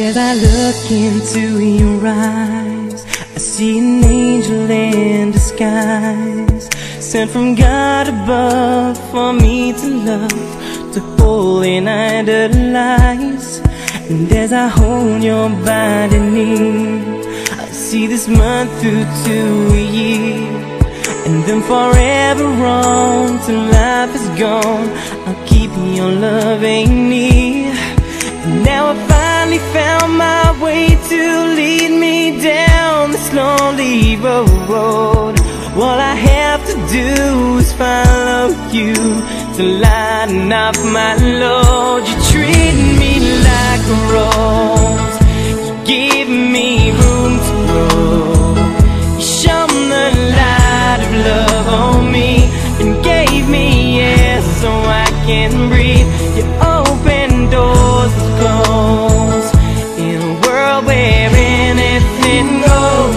as I look into your eyes, I see an angel in disguise, sent from God above for me to love, to hold and idolize. And as I hold your body near, I see this month through to a year. And then forever on till life is gone I'll keep your loving near And now I finally found my way to lead me down this lonely road. All I have to do is follow you To lighten up my load. You treat me like a rose. You give me room to grow. You shone the light of love on me And gave me air so I can breathe. You open doors where anything goes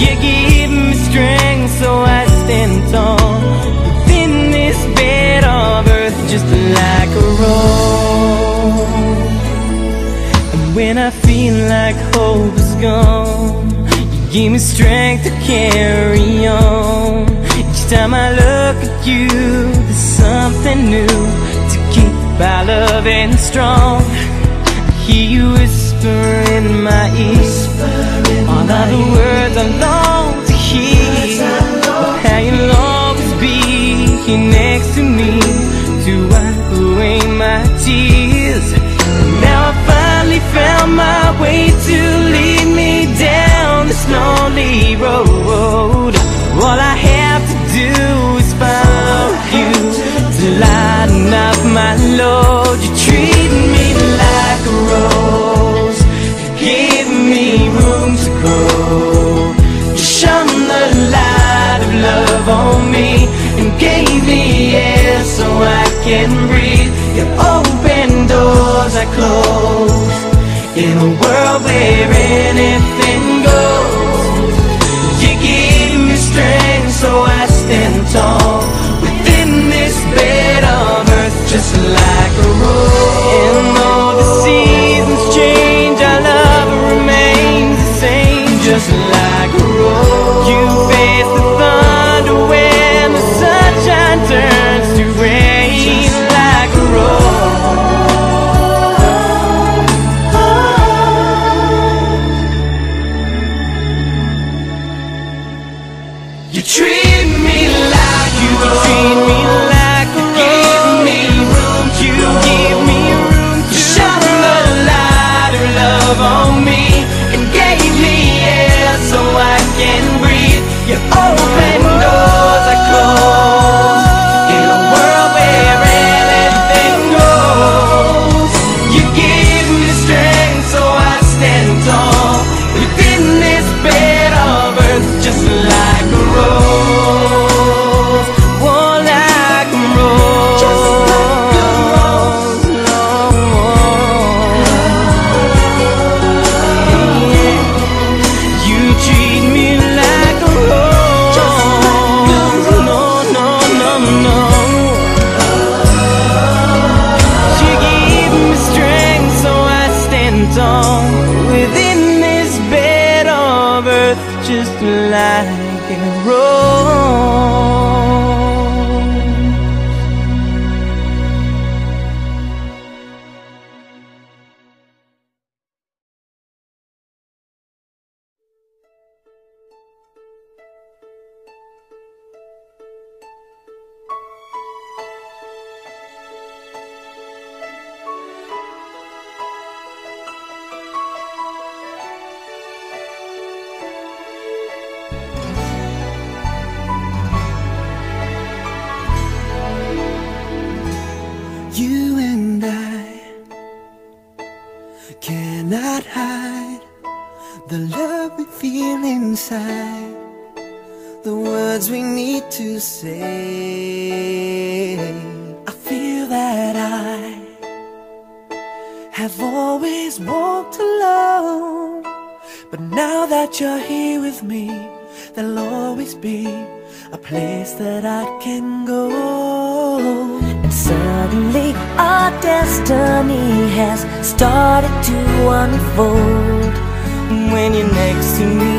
You give me strength so I stand tall. Within this bed of earth just like a rose and when I feel like hope is gone You give me strength to carry on. Each time I look at you There's something new To keep our loving strong. I hear you whisper in my ear. All of the words I long to hear. How you'll always be here next to me. To wipe away my tears. And now I finally found my way to lead me down this lonely road. All I have to do is follow you. To lighten up my load You treat In a world where anything the love we feel inside, the words we need to say. I feel that I have always walked alone, but now that you're here with me, there'll always be a place that I can go. And suddenly our destiny has started to unfold. When you're next to me,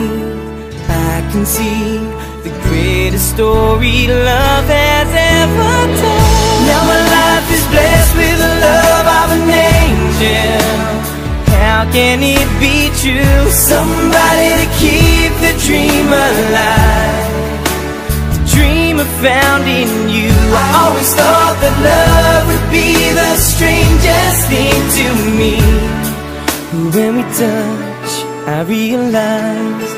I can see the greatest story love has ever told. Now my life is blessed with the love of an angel. How can it be true? Somebody to keep the dream alive. The dream I found in you. I always thought that love would be the strangest thing to me. When we touch, I realize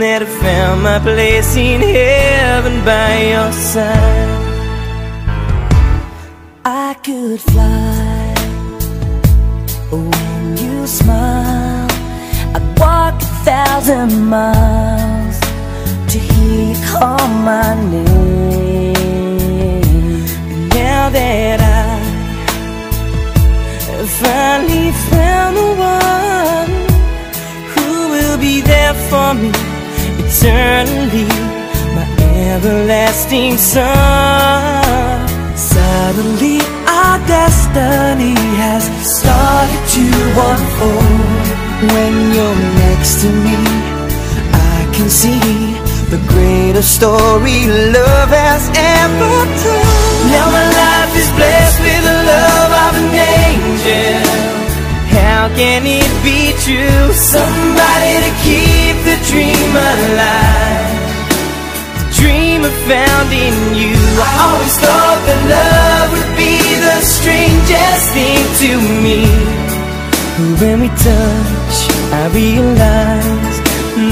that I found my place in heaven by your side. I could fly when you smile. I'd walk a thousand miles to hear you call my name. Now that I finally found the one for me eternally, my everlasting son. Suddenly our destiny has started to unfold. When you're next to me, I can see the greatest story love has ever told. Now my life is blessed with the love of an angel. How can it be true? Somebody to keep the dream alive. The dream I found in you. I always thought that love would be the strangest thing to me. When we touch, I realize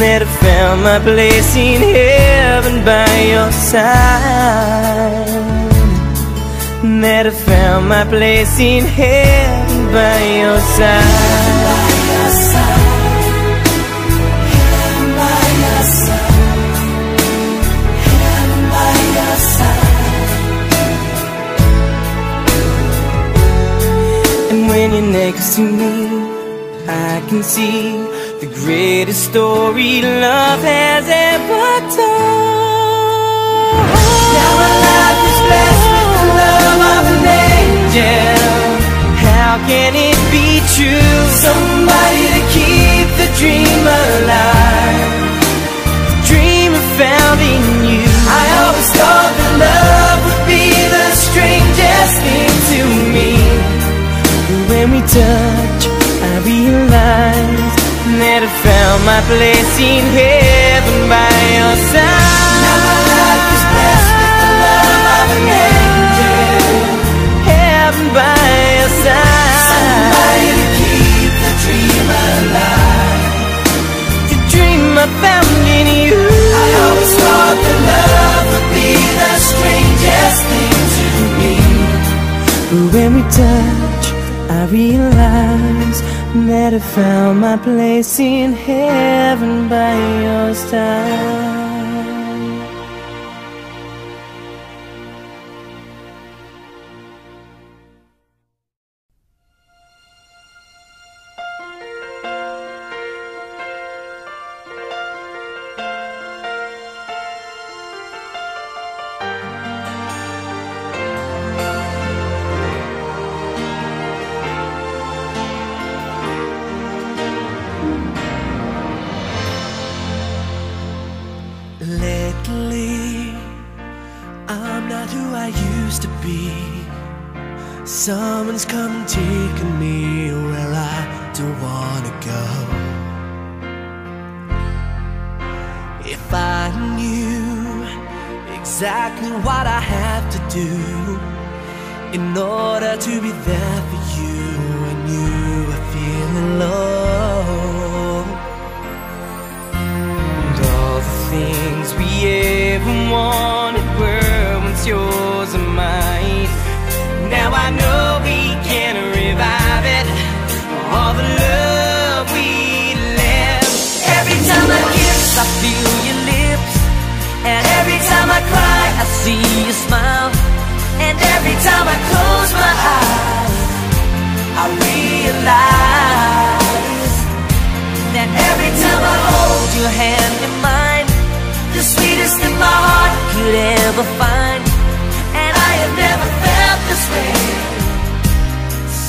that I found my place in heaven by your side. That I found my place in heaven by your side. And when you're next to me, I can see the greatest story love has ever told. Now my life is blessed with the love of an angel. How can it be true? Somebody to keep the dream alive. The dream I found in you. I always thought that love would be the strangest thing to me. But When we touch, I realize that I found my place in heaven by your side. I always thought that love would be the strangest thing to me. When we touch, I realize that I found my place in heaven by your side. Things we ever wanted were once yours and mine. Now I know we can revive it. All the love we left. Every time I kiss, I feel your lips. And every time I cry, I see you smile. And every time I close my eyes, ever find. And I have never felt this way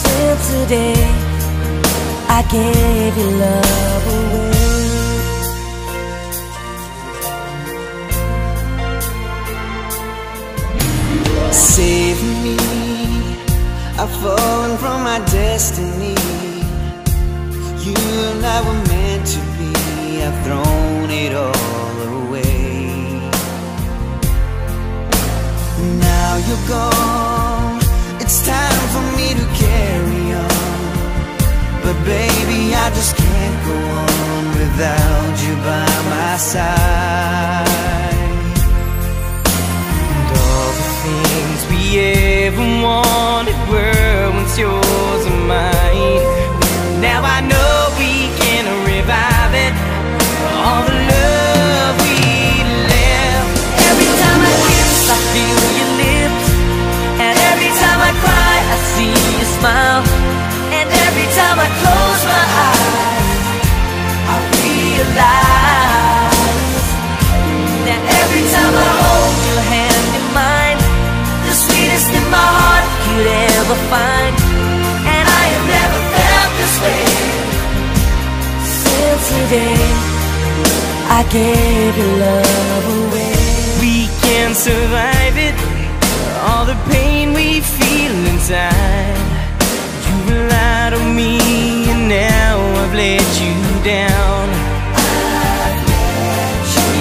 since the day I gave you love away. Save me, I've fallen from my destiny. You and I were meant to be, I've thrown it all You're gone, it's time for me to carry on. But baby, I just can't go on without you by my side. And all the things we ever wanted were once yours could ever find. And I have never felt this way since the day I gave your love away. We can survive it. All the pain we feel inside. You relied on me, and now I've let you down.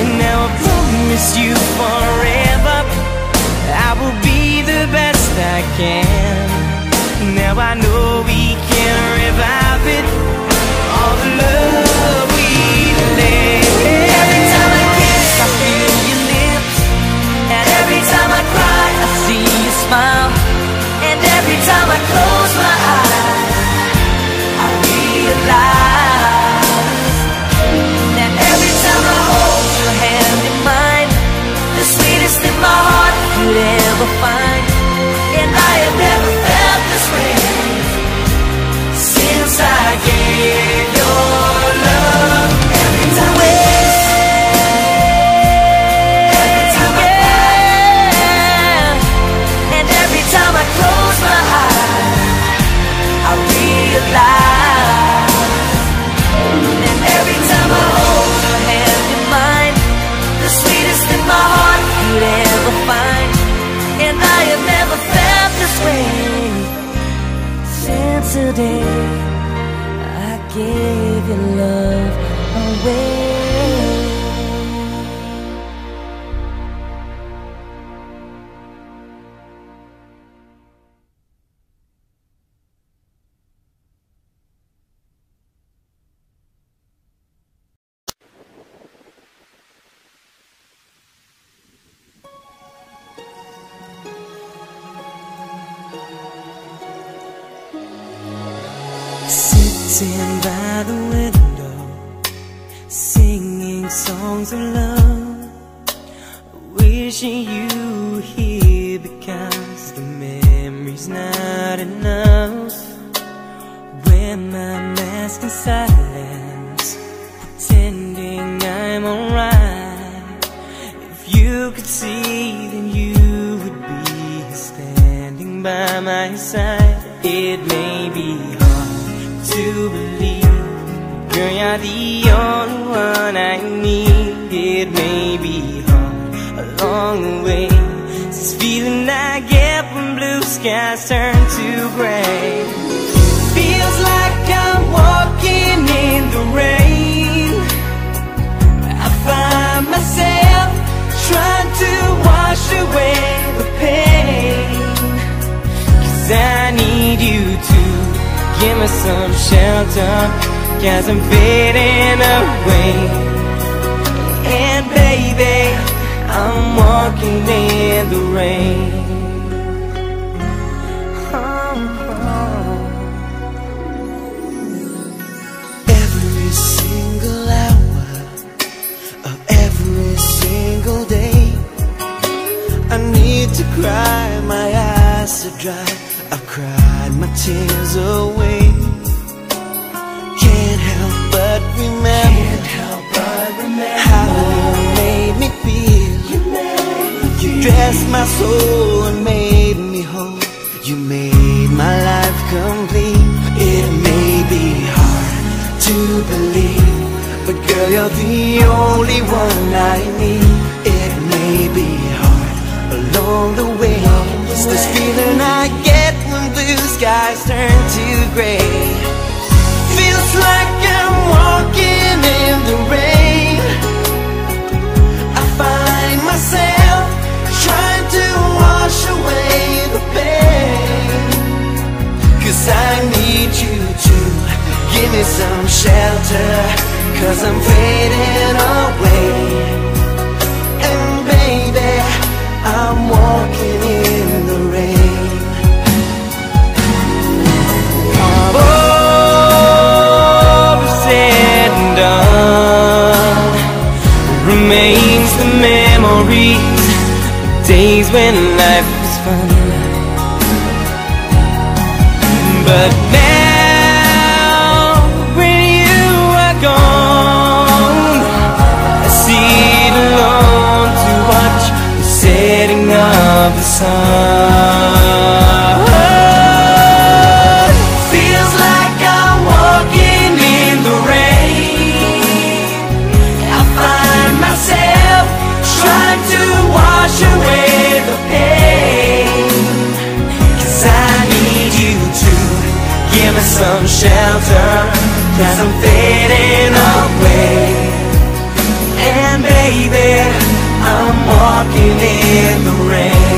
And now I promise you forever, I will be the best I can. Gave love away. Give me some shelter. Cause I'm fading away. And baby, I'm walking in the rain. Oh, Every single hour of every single day, I need to cry, my eyes dry. Cried my tears away. Can't help but remember, how you made me feel. You, blessed my soul and made me whole. You made my life complete. It may be hard to believe, but girl, you're the only one I need. It may be hard along the way. It's this feeling I get skies turn to gray. Feels like I'm walking in the rain. I find myself trying to wash away the pain. Cause I need you to give me some shelter. Cause I'm fading away. And baby, I'm walking Days when life was fun. But now when you are gone I sit alone to watch the setting of the sun me some shelter. Cause I'm fading away. And baby, I'm walking in the rain.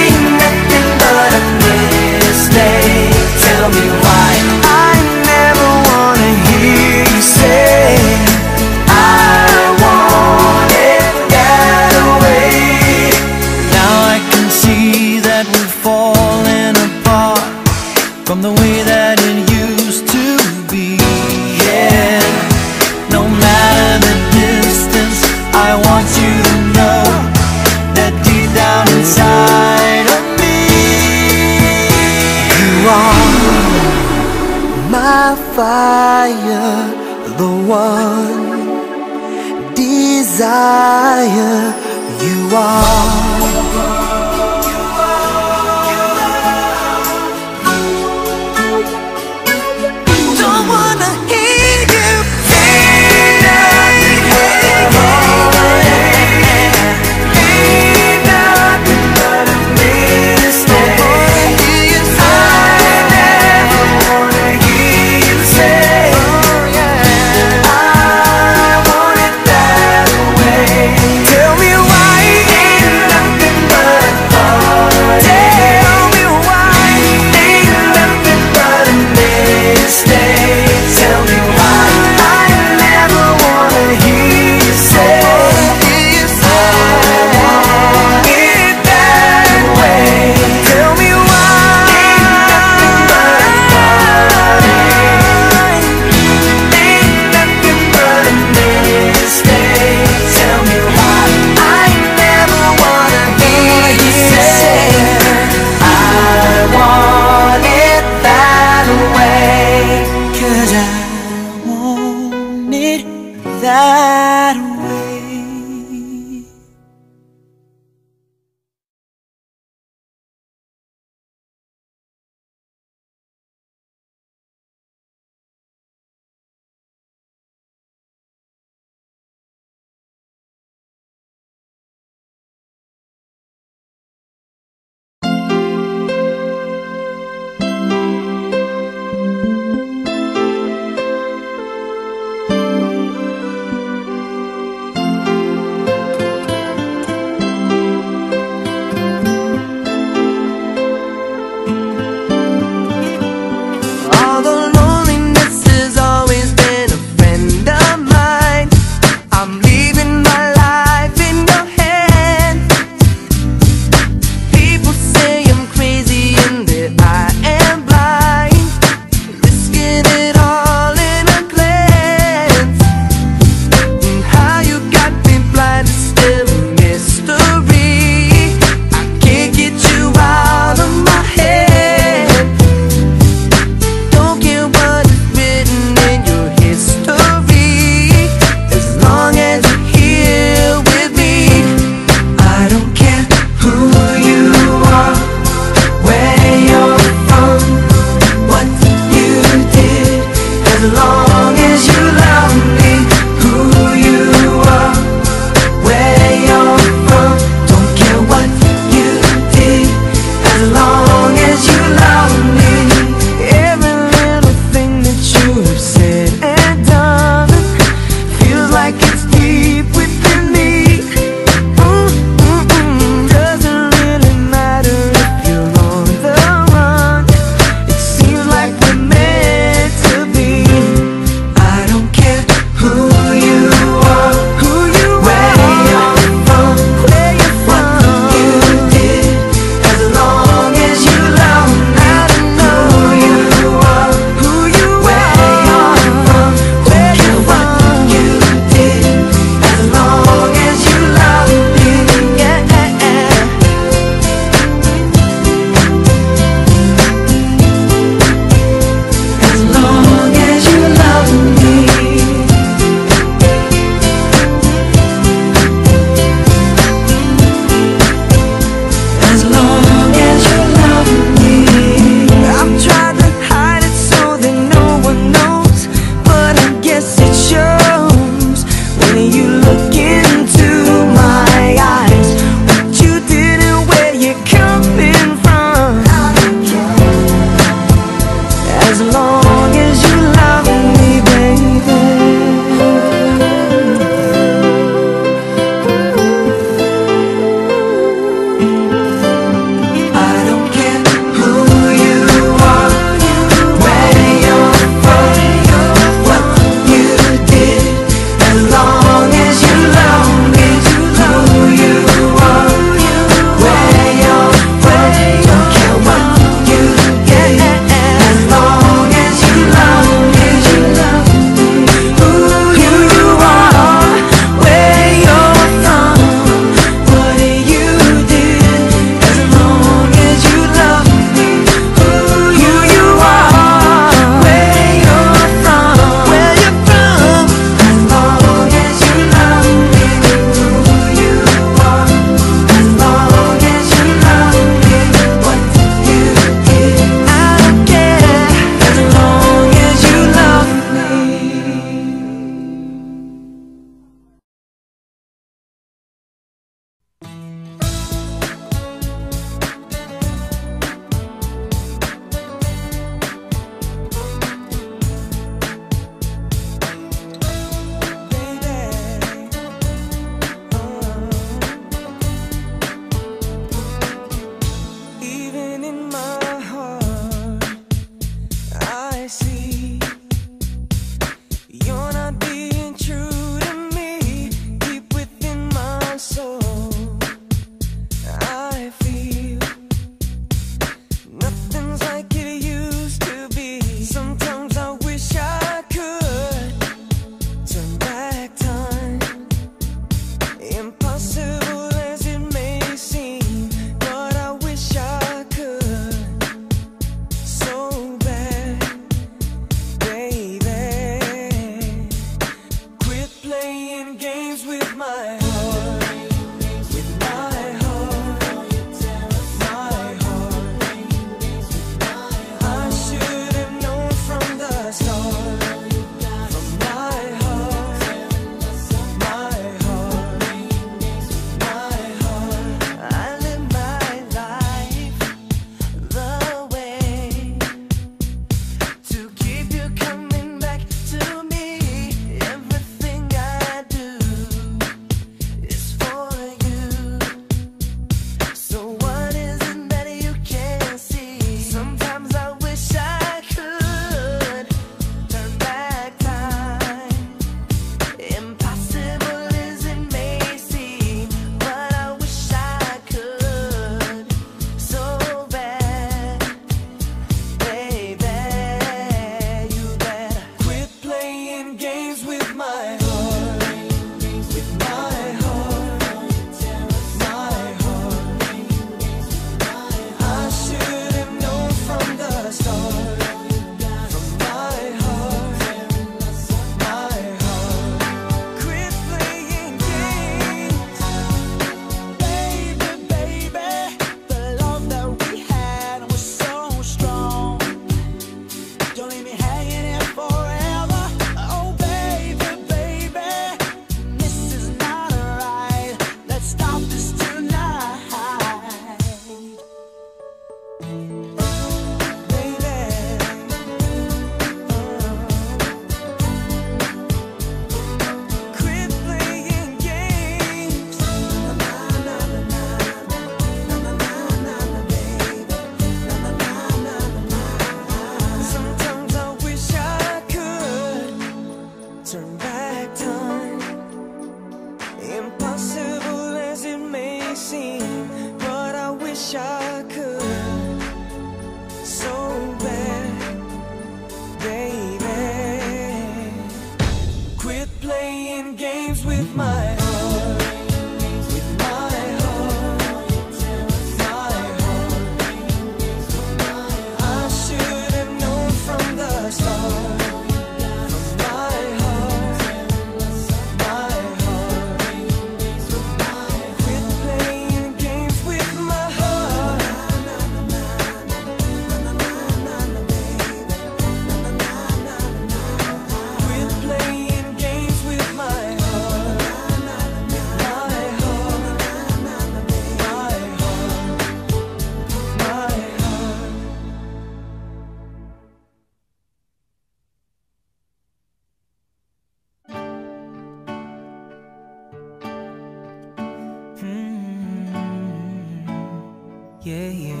Yeah, yeah.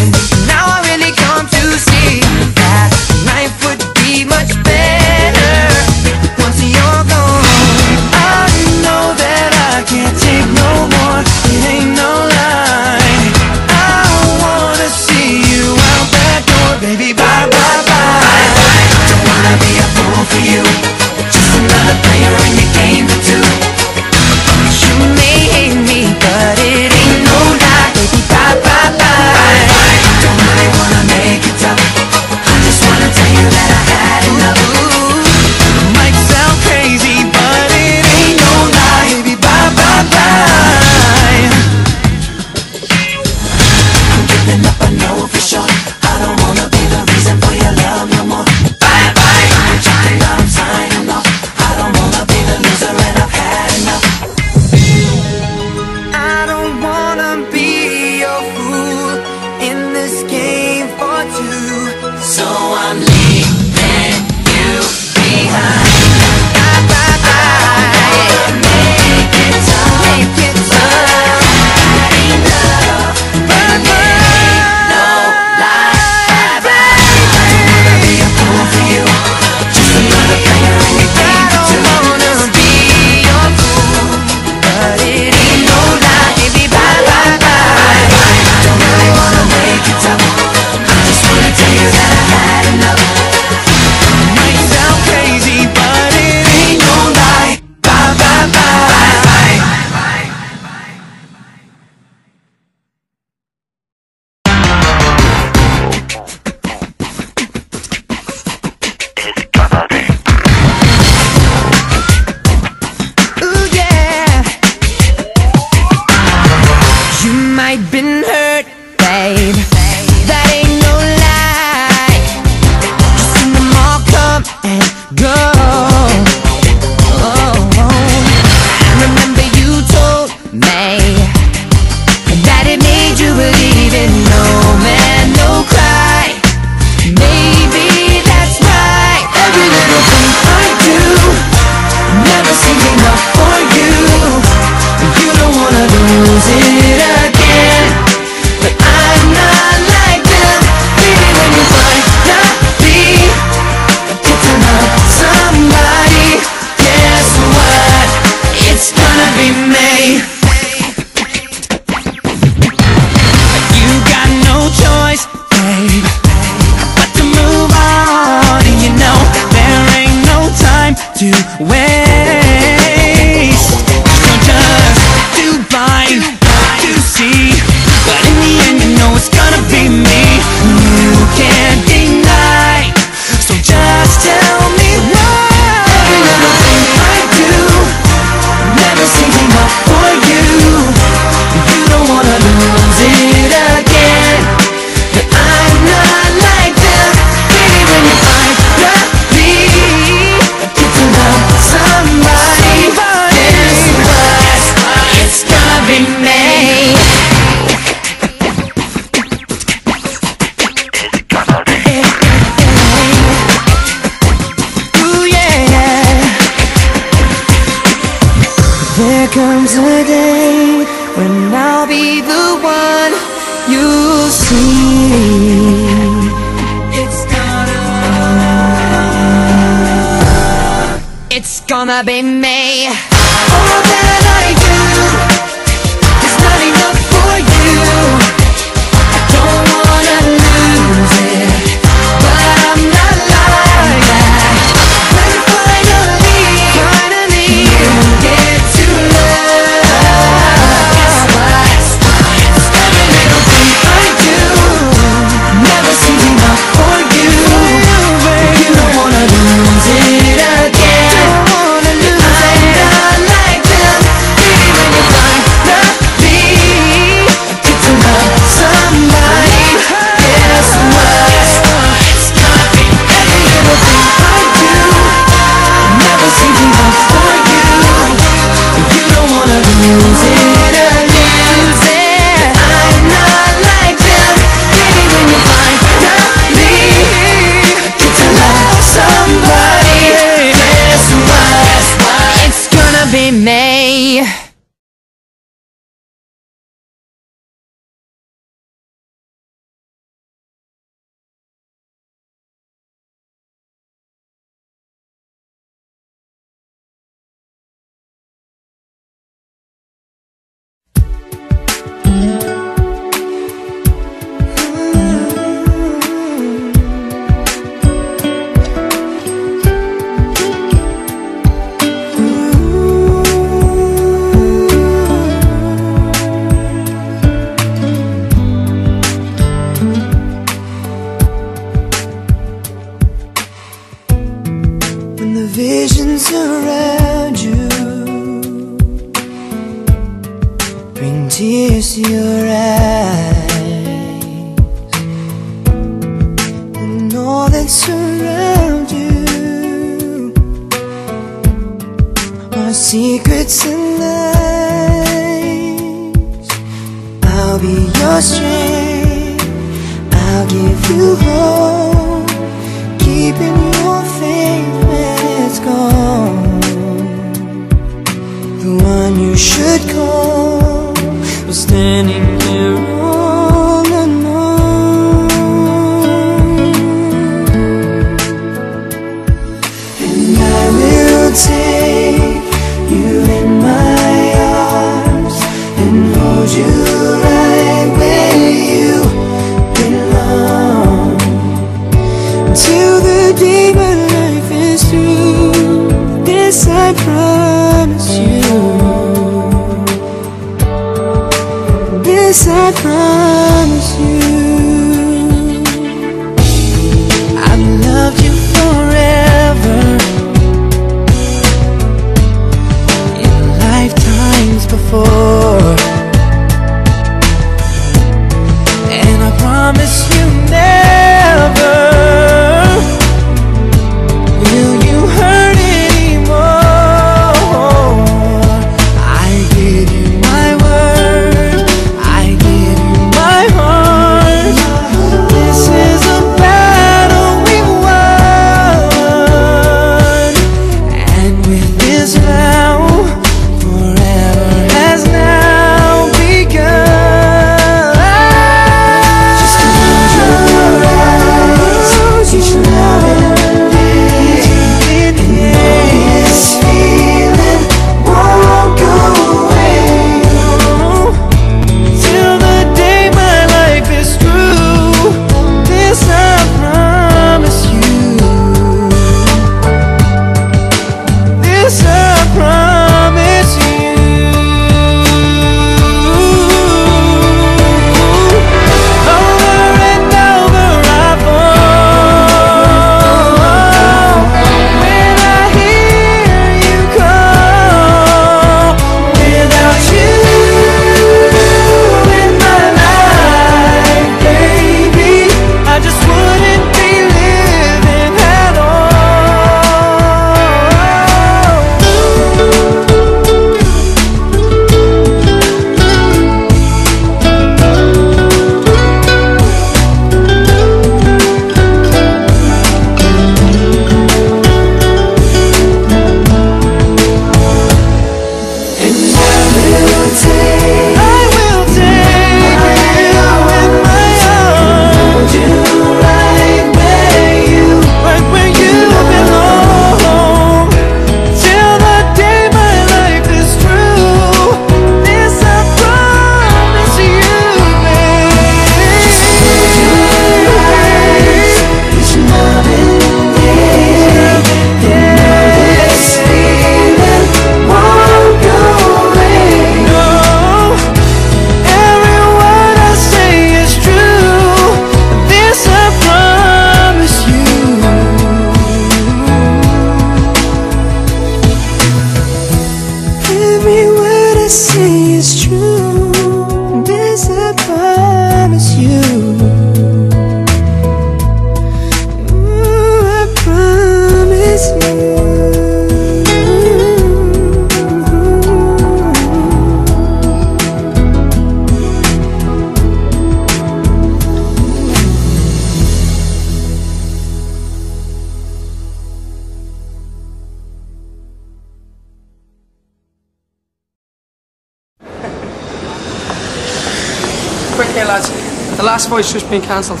that's why it's just being cancelled.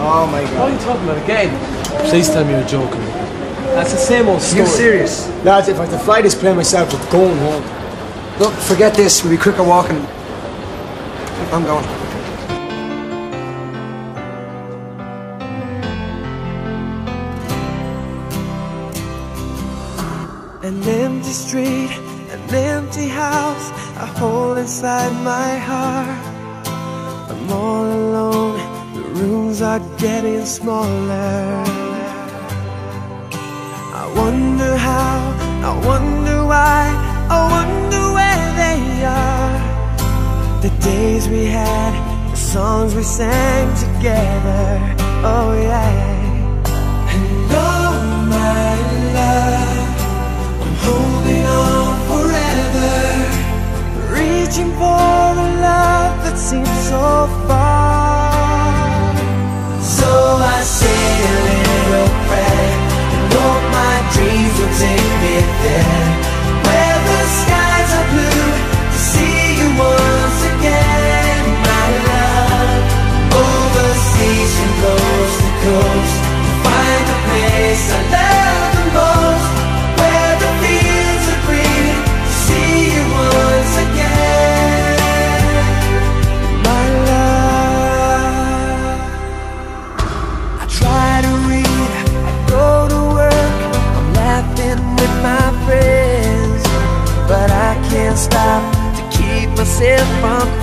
Oh my god. What are you talking about again? Please tell me you're joking. That's the same old story. You serious? Lads, if I had to fly this plane myself, we're going home. Look, forget this. We'll be quicker walking. I'm going. An empty street, an empty house, a hole inside my heart all alone. The rooms are getting smaller. I wonder how, I wonder why I wonder where they are. The days we had, the songs we sang together. Oh yeah. And oh my love I'm holding on forever Reaching for that seems so far. So I say a little prayer and hope my dreams will take me there, where the skies are blue to see you once again, my love. Overseas from coast to coast, find a place I love myself from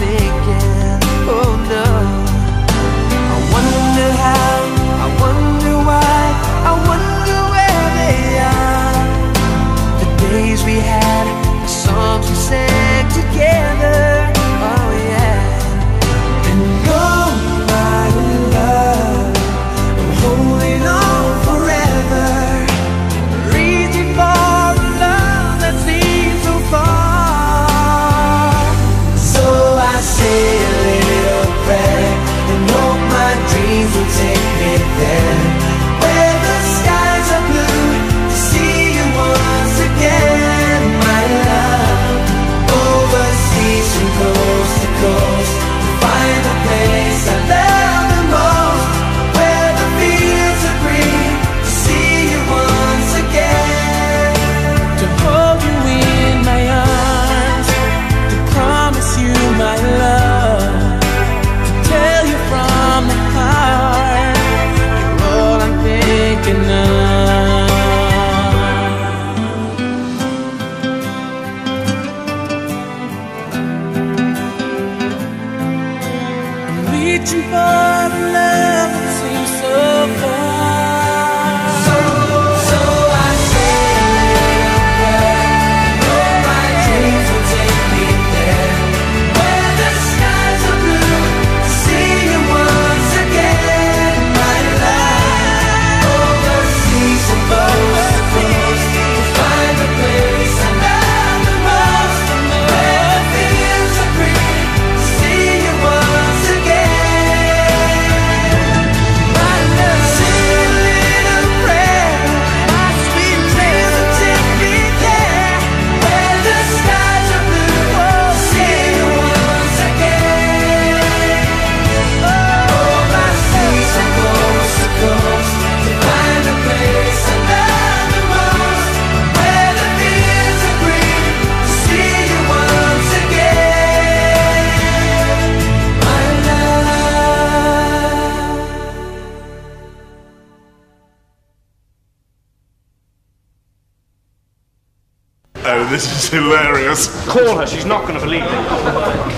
is hilarious. Call her, she's not going to believe me.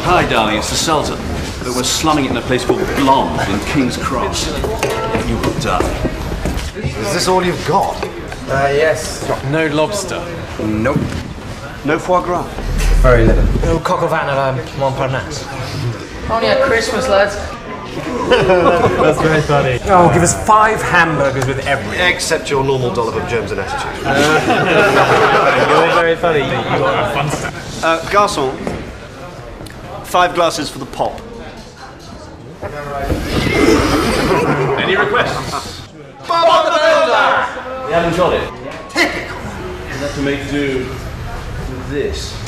Hi, darling, it's the Sultan. But we're slumming it in a place called Blonde in King's Cross. You will die. Is this all you've got? Uh, yes. No lobster. Nope. No foie gras. Very little. No coq au vin at um, Montparnasse. Only at Christmas, lads. That's very funny. Oh, give us five hamburgers with everything. Except your normal dollop of germs and attitude. You're very funny. You got a fun stuff. Uh, garçon, five glasses for the pop. Any requests? You haven't got it. Typical. You have to make do with this.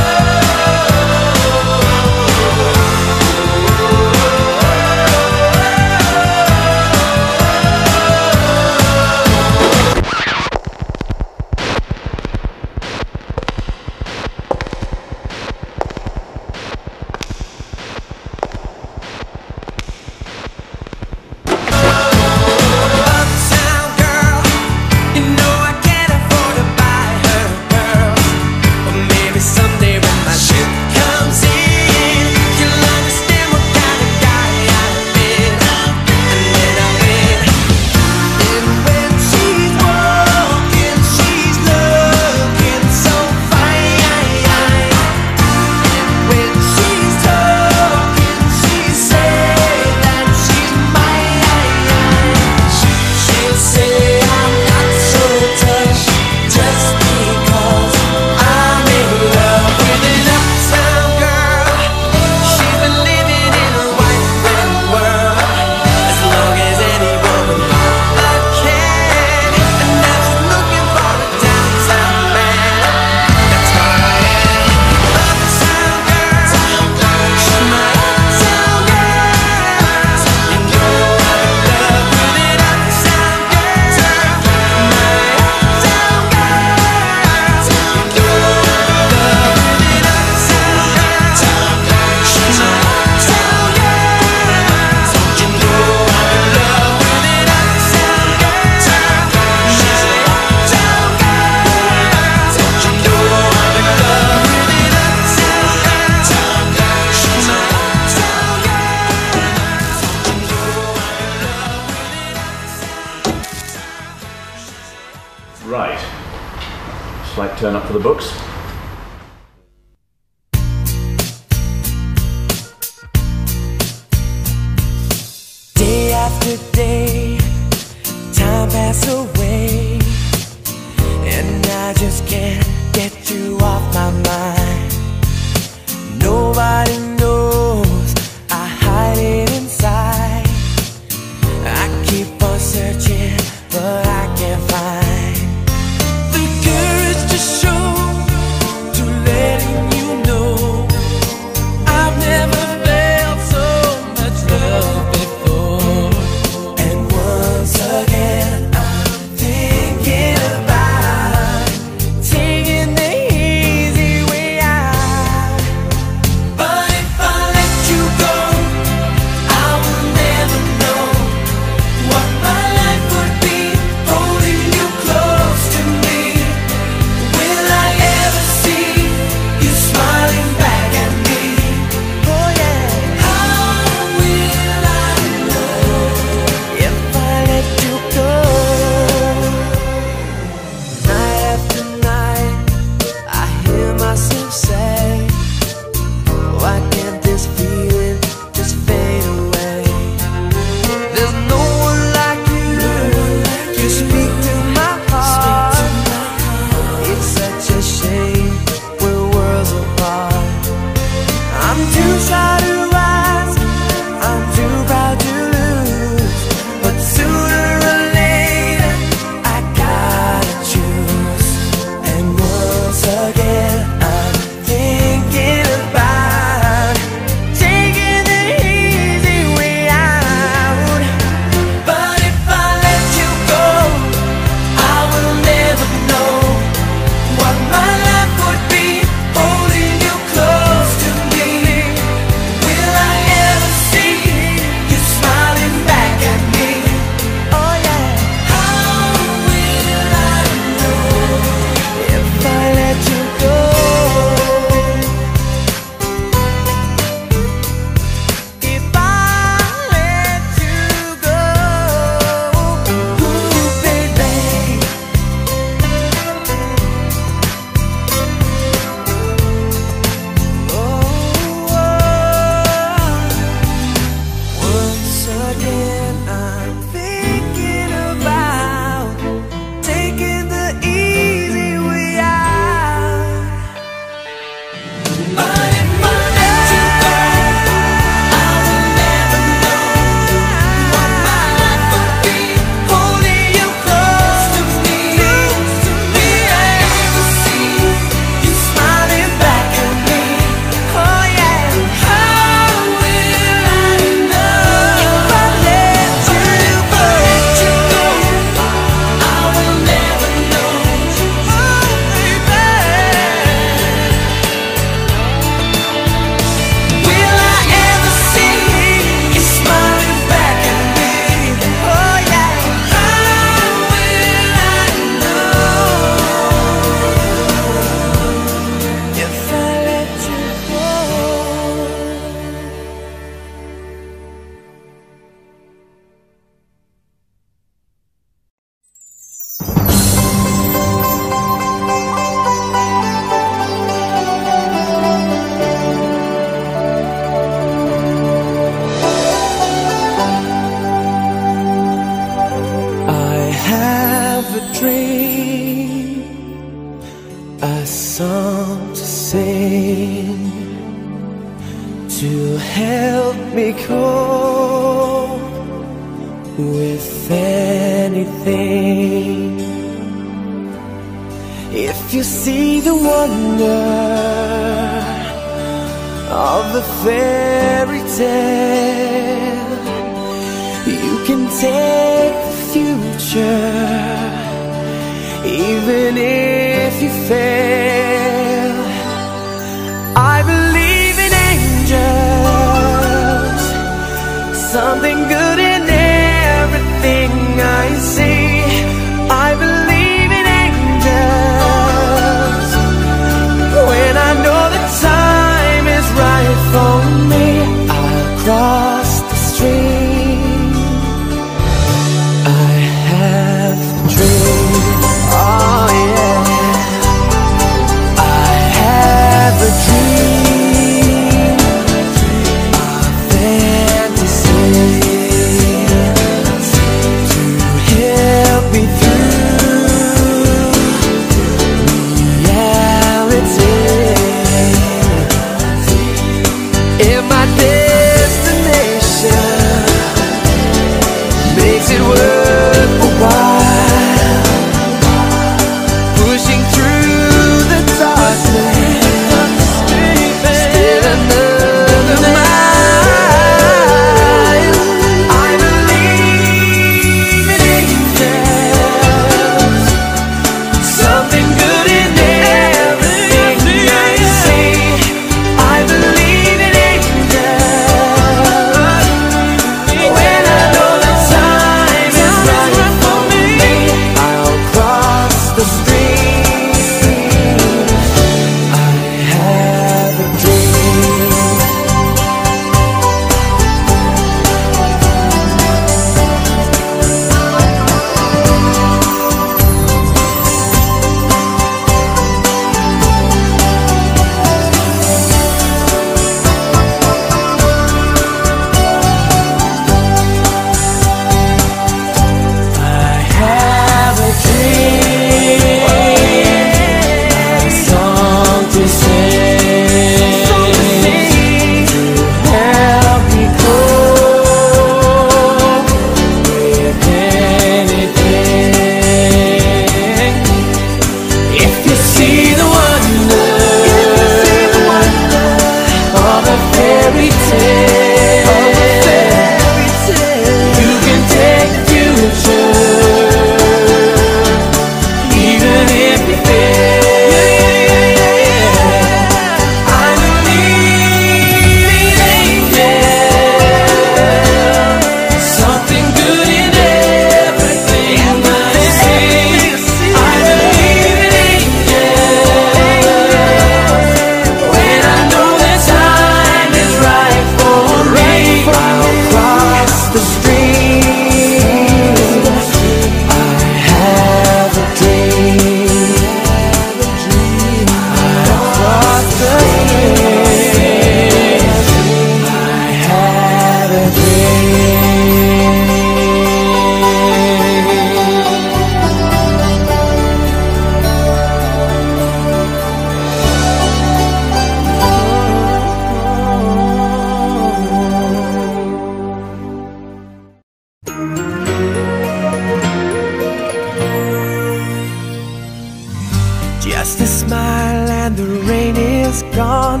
Just a smile and the rain is gone.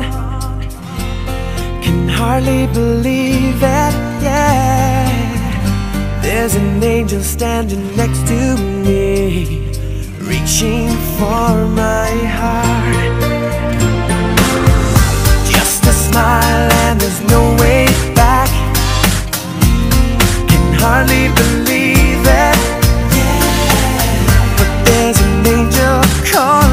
Can hardly believe it, yeah. There's an angel standing next to me Reaching for my heart. Just a smile and there's no way back. Can hardly believe it, yeah. But there's an angel calling.